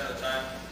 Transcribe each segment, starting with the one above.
at a time.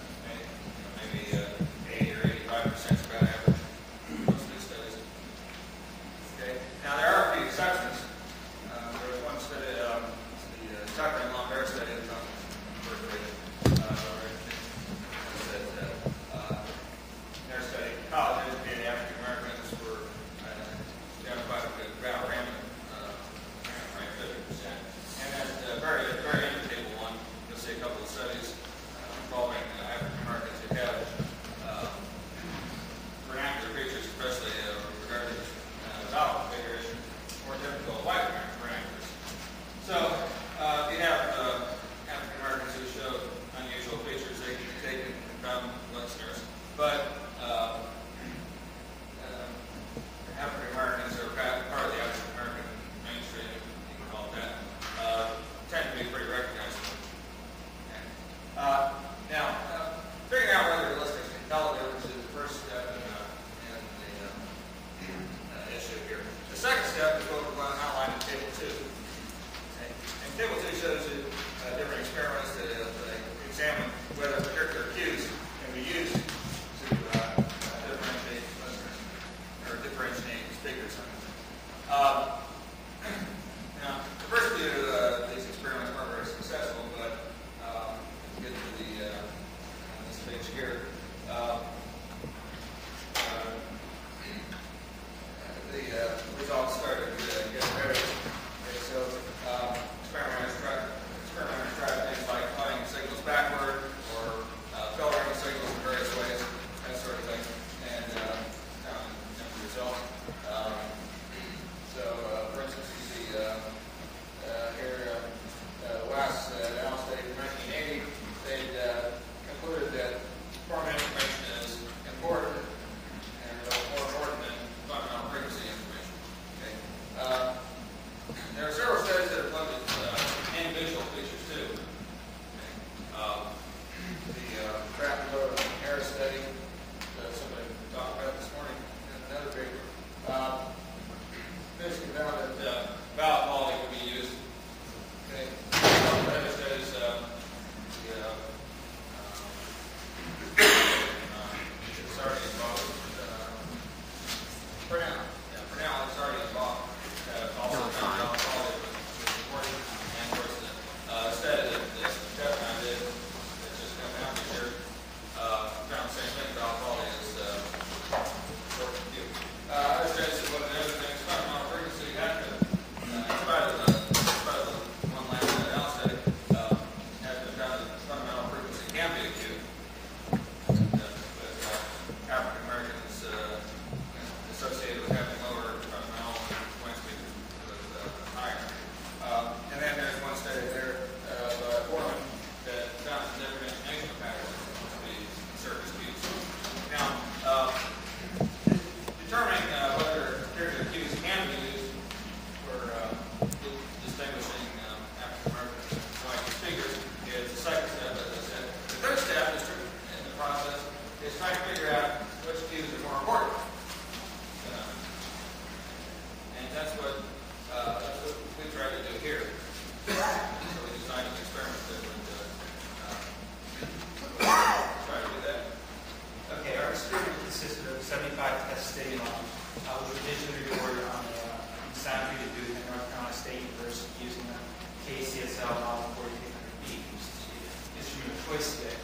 Choice today.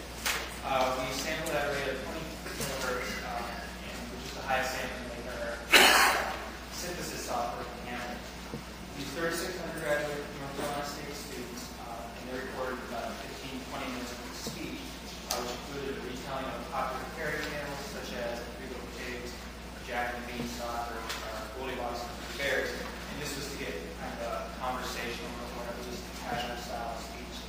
Uh, we sampled at a rate of 20 kilohertz, uh, and which is the highest sampling rate that our uh, synthesis software can handle. These 36 undergraduate North Carolina State students, uh, and they recorded about 15, 20 minutes of speech, uh, which included a retelling of popular fairy tales such as Three Little Pigs, Jack and the Beanstalk, or uh, Goldilocks and the Three Bears. And this was to get kind of a conversational or whatever, just casual style of speech.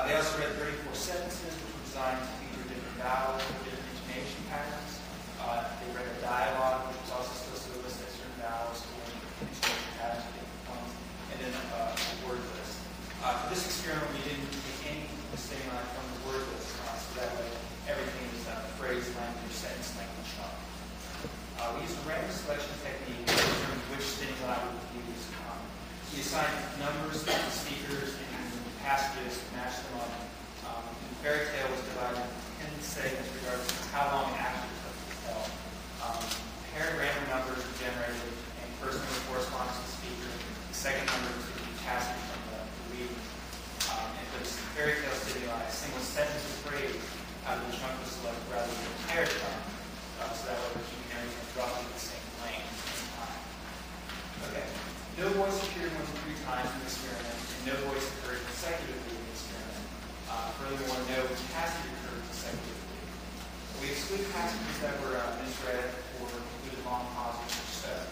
Uh, they also read 34 sentences, which were designed to feature different vowels or different intonation patterns. Uh, they read a dialogue, which was also supposed to elicit certain vowels or intonation patterns at different points, and then uh, a word list. Uh, for this experiment, we didn't take any stimuli from the word list, uh, so that way everything is uh, phrase language, sentence language. Uh, we used a random selection technique to determine which stimuli we would use. Um, we assigned numbers to the speakers passages to match them up. Um, the fairy tale was divided into 10 segments regarding how long it actually took to tell. Um, paired random numbers were generated, and first number corresponds to the speaker, the second number to the passage from the, the reading. Um, and for the fairy tale stimuli, a single sentence or phrase out of the chunk was selected rather than an entire chunk, uh, so that way we're keeping everything roughly the same length and time. Okay. No voice appeared more than three times in the experiment, and no voice occurred consecutively in the experiment. Uh, furthermore, no passage occurred consecutively. We exclude passages that were uh, misread or included long pauses or stuff.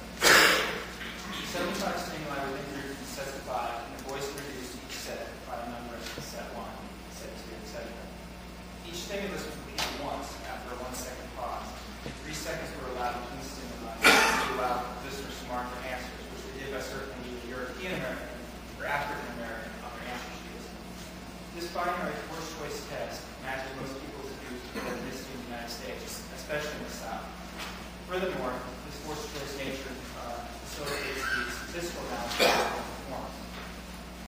75 stimuli were then grouped in sets of five, and the voice produced each set by a number of set one, set two, etc. Each stimulus was repeated once after a one second pause. Three seconds were allowed between stimuli to allow listeners to mark their answers, which they did by circling either European American or African American on their answer sheets. This binary choice test matches most people's views of ethnicity in the United States, especially in the South. Furthermore, this forced choice nature uh, facilitates the statistical analysis of performance.